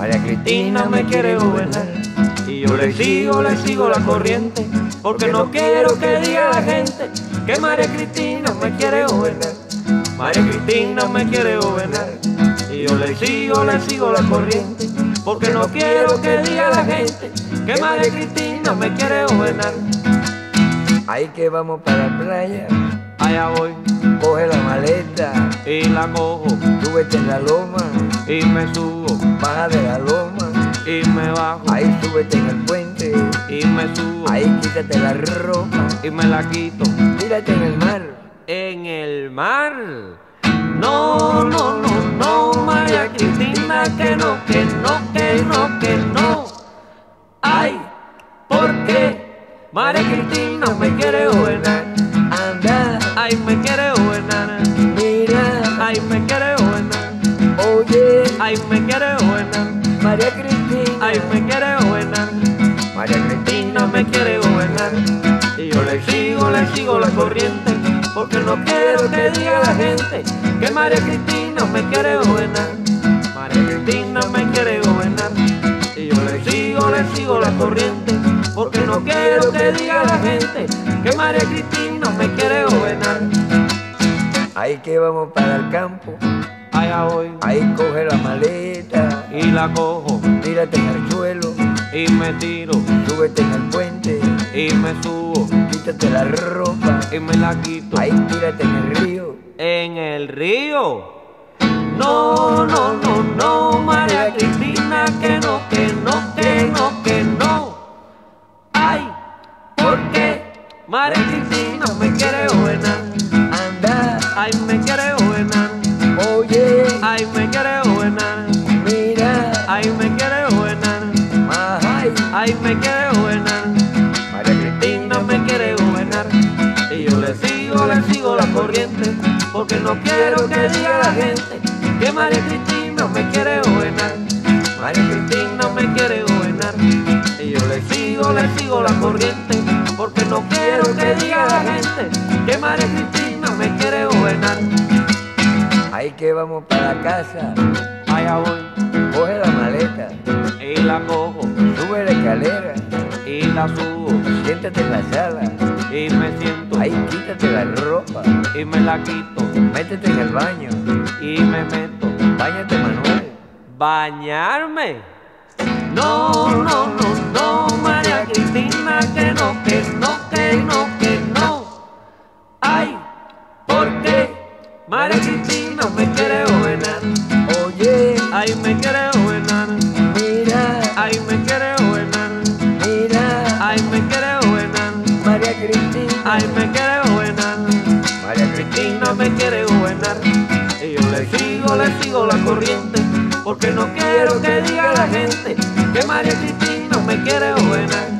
María Cristina me quiere gobernar. y yo le sigo, le sigo la corriente porque no quiero que diga la gente que María Cristina me quiere gobernar. María Cristina me quiere gobernar. Y yo le sigo, le sigo la corriente porque no quiero que diga la gente que María Cristina me quiere gobernar. Ahí que vamos para la playa, Allá voy coge la maleta, y la cojo súbete en la loma, y me subo baja de la loma, y me bajo ahí súbete en el puente, y me subo ahí quítate la ropa, y me la quito tírate en el mar. en el mar. No, no, no, no, María Cristina, que no, que no, que no, que no. Ay, ¿por qué? María Cristina me quiere gobernar. Anda, Ay, me Ay, me quiere gobernar. María Cristina, Ay, me quiere gobernar. María Cristina Cristina me quiere gobernar y yo le sigo, le sigo la corriente porque no quiero que diga la gente que María Cristina me quiere gobernar. María Cristina me quiere gobernar y yo le sigo, le sigo la corriente porque no quiero que diga la gente que María Cristina me quiere gobernar. Ahí que vamos para el campo, Voy ahí coge la maleta, y la cojo tírate en el suelo, y me tiro súbete en el puente, y me subo quítate la ropa, y me la quito. ahí tírate en el río. en el río. No, no, no, no, María Cristina, que no, que no, que no, que no. Ay, ¿por qué? María Cristina me quiere gobernar. Anda, Ay, me quiere gobernar. Ay, me quiere gobernar. María Cristina me quiere gobernar y yo le sigo, le sigo la corriente porque no quiero que diga la gente que María Cristina me quiere gobernar. María Cristina me quiere gobernar y yo le sigo, le sigo la corriente porque no quiero que diga la gente que María Cristina me quiere gobernar. ahí que vamos para casa, Allá voy la subo siéntate en la sala, y me siento ahí quítate la ropa, y me la quito métete en el baño, y me meto. bañate Manuel. bañarme. No, no, no, no, María Cristina, que no, que no, que no, que no. Ay, ¿por qué? María Cristina me quiere gobernar. Oye, Ay, me quiere gobernar. Ay, me quiere gobernar. María Cristina me quiere gobernar y yo le sigo, le sigo la corriente porque no quiero que diga la gente que María Cristina me quiere gobernar.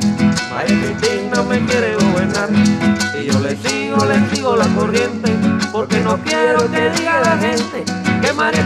María Cristina me quiere gobernar y yo le sigo, le sigo la corriente porque no quiero que diga la gente que María